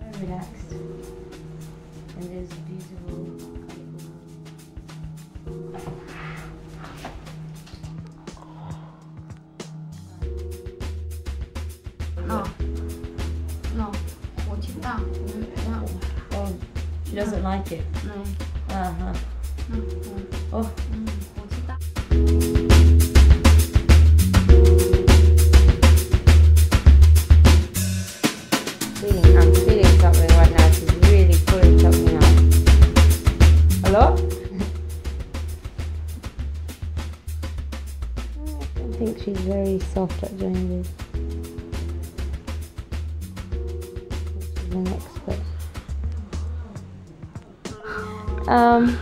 Very relaxed. And there's beautiful No. No. 我听到，我不要。 Oh, she doesn't like it. 嗯 Uh-huh. 嗯嗯 Oh, Hello? I don't think she's very soft at doing this. She's an expert. Um,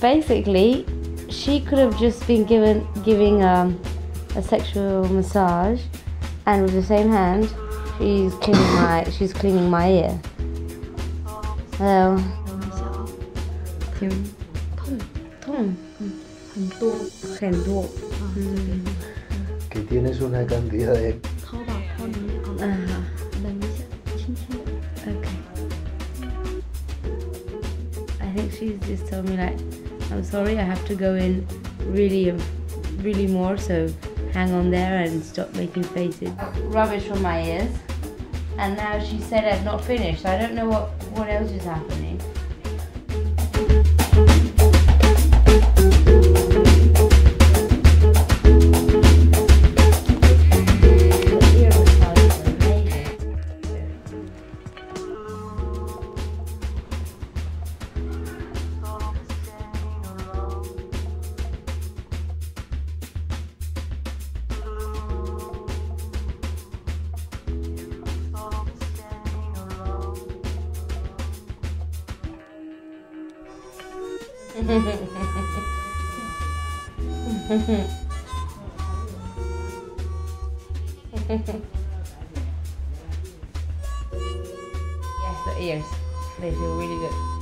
basically, she could have just been given giving um, a sexual massage, and with the same hand, she's cleaning my she's cleaning my ear. Hello. 等一下啊，挺痛，痛，很多很多。啊，这边 que tienes una cantidad de 掏吧，掏里面啊，嗯等一下，轻轻的。 Okay. I think she's just told me like, I'm sorry, I have to go in really, really more. So hang on there and stop making faces. Rubbish from my ears. And now she said I've not finished. I don't know what what else is happening. The yes, the ears. They feel really good.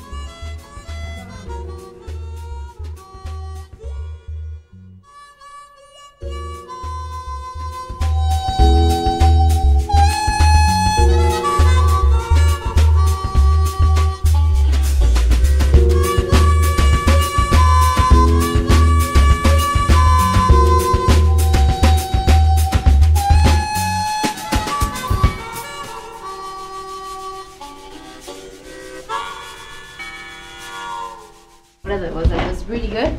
brother was that was really good.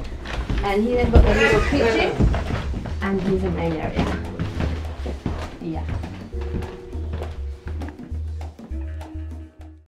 And he then got a little picture and he's in my area. Yeah.